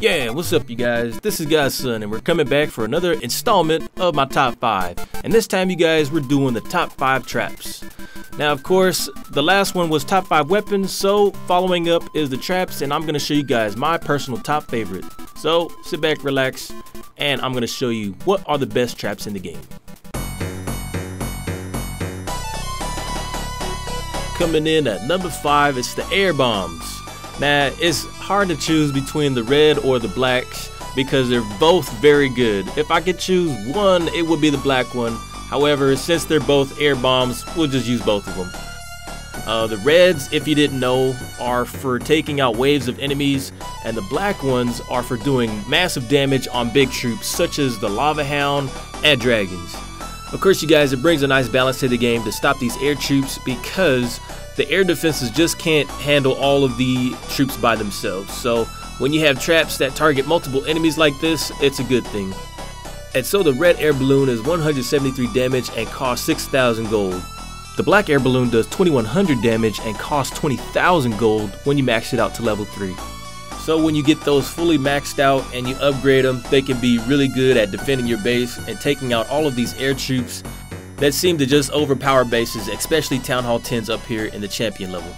Yeah, what's up you guys? This is Godson and we're coming back for another installment of my top 5. And this time you guys, we're doing the top 5 traps. Now of course, the last one was top 5 weapons, so following up is the traps and I'm going to show you guys my personal top favorite. So sit back, relax, and I'm going to show you what are the best traps in the game. Coming in at number 5, it's the air bombs. Now, it's hard to choose between the red or the black because they're both very good. If I could choose one, it would be the black one. However, since they're both air bombs, we'll just use both of them. Uh, the reds, if you didn't know, are for taking out waves of enemies, and the black ones are for doing massive damage on big troops such as the Lava Hound and dragons. Of course, you guys, it brings a nice balance to the game to stop these air troops because the air defenses just can't handle all of the troops by themselves. So when you have traps that target multiple enemies like this, it's a good thing. And so the red air balloon is 173 damage and costs 6,000 gold. The black air balloon does 2100 damage and costs 20,000 gold when you max it out to level 3. So when you get those fully maxed out and you upgrade them, they can be really good at defending your base and taking out all of these air troops that seem to just overpower bases, especially Town Hall 10s up here in the champion level.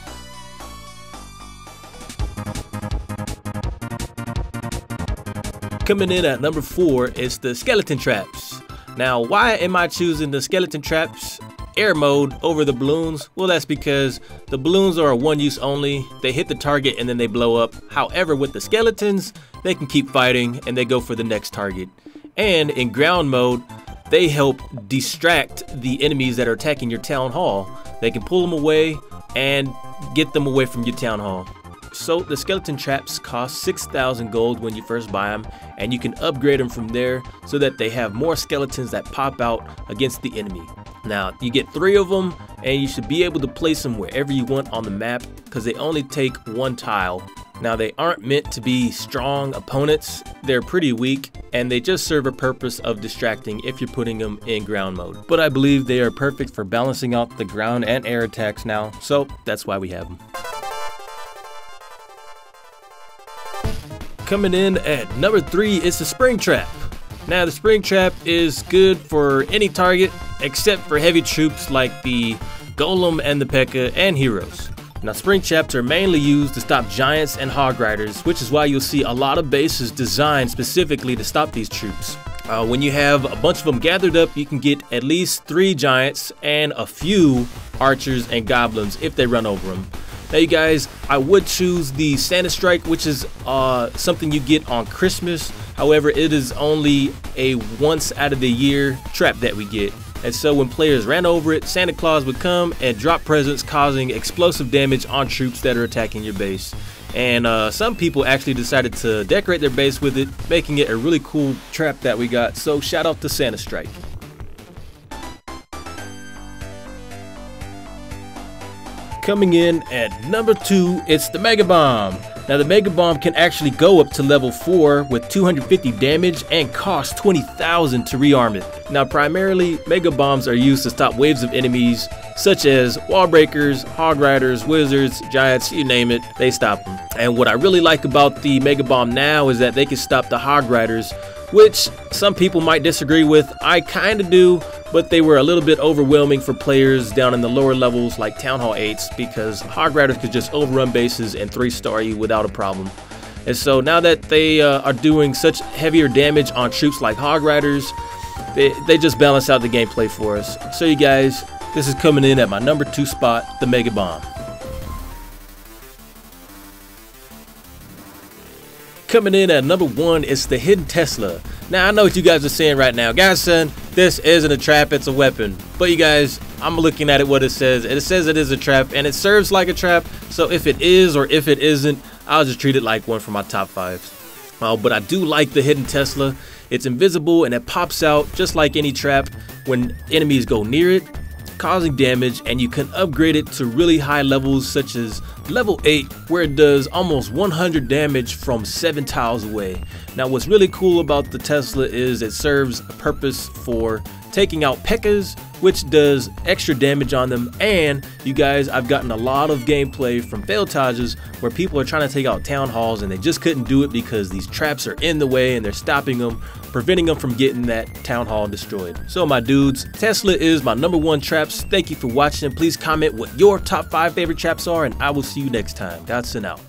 Coming in at number 4 is the skeleton traps. Now why am I choosing the skeleton traps air mode over the balloons? Well that's because the balloons are a one use only, they hit the target and then they blow up. However with the skeletons, they can keep fighting and they go for the next target. And in ground mode, they help distract the enemies that are attacking your town hall. They can pull them away and get them away from your town hall. So the skeleton traps cost 6,000 gold when you first buy them and you can upgrade them from there so that they have more skeletons that pop out against the enemy. Now you get three of them and you should be able to place them wherever you want on the map because they only take one tile now they aren't meant to be strong opponents, they're pretty weak, and they just serve a purpose of distracting if you're putting them in ground mode. But I believe they are perfect for balancing out the ground and air attacks now, so that's why we have them. Coming in at number 3 is the Spring Trap. Now the Spring Trap is good for any target except for heavy troops like the Golem and the P.E.K.K.A. and heroes. Now spring traps are mainly used to stop giants and hog riders, which is why you'll see a lot of bases designed specifically to stop these troops. Uh, when you have a bunch of them gathered up, you can get at least three giants and a few archers and goblins if they run over them. Now you guys, I would choose the Santa Strike, which is uh, something you get on Christmas. However, it is only a once out of the year trap that we get. And so when players ran over it, Santa Claus would come and drop presents causing explosive damage on troops that are attacking your base. And uh, some people actually decided to decorate their base with it, making it a really cool trap that we got. So shout out to Santa Strike. Coming in at number two, it's the Mega Bomb. Now the Mega Bomb can actually go up to level 4 with 250 damage and cost 20,000 to rearm it. Now primarily, Mega Bombs are used to stop waves of enemies such as wall breakers, hog riders, wizards, giants, you name it, they stop them. And what I really like about the Mega Bomb now is that they can stop the hog riders which some people might disagree with. I kind of do, but they were a little bit overwhelming for players down in the lower levels like Town Hall 8s because Hog Riders could just overrun bases and 3-star you without a problem. And so now that they uh, are doing such heavier damage on troops like Hog Riders, they, they just balance out the gameplay for us. So you guys, this is coming in at my number 2 spot, the Mega Bomb. Coming in at number one is the Hidden Tesla. Now I know what you guys are saying right now. Godson, this isn't a trap, it's a weapon. But you guys, I'm looking at it what it says. It says it is a trap and it serves like a trap. So if it is or if it isn't, I'll just treat it like one for my top fives. Uh, but I do like the Hidden Tesla. It's invisible and it pops out just like any trap when enemies go near it causing damage and you can upgrade it to really high levels such as level 8 where it does almost 100 damage from 7 tiles away. Now, what's really cool about the Tesla is it serves a purpose for taking out P.E.K.K.A.s, which does extra damage on them. And you guys, I've gotten a lot of gameplay from Failtages where people are trying to take out Town Halls and they just couldn't do it because these traps are in the way and they're stopping them, preventing them from getting that Town Hall destroyed. So my dudes, Tesla is my number one traps. Thank you for watching. Please comment what your top five favorite traps are and I will see you next time. Godson out.